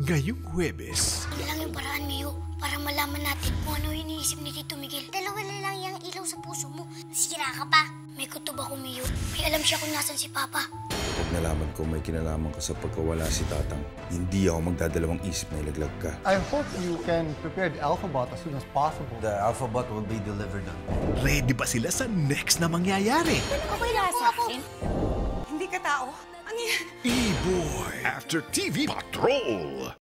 Ngayong Huwebes, Ano lang yung paraan, Mio, para malaman natin kung ano iniisip ni Tito Miguel. Dalawa na lang yung ilaw sa puso mo. Nasira ka pa. May kutob ako, Mio. May alam siya kung nasan si Papa. Pag nalaman ko may kinalaman ka sa pagkawala si Tatang, hindi ako magdadalawang isip na ilaglag ka. I hope you can prepare the alphabet as soon as possible. The alphabet will be delivered on. ready ba sila sa next na mangyayari? Okay na sa akin. Hindi ka tao. E boy after TV Patrol.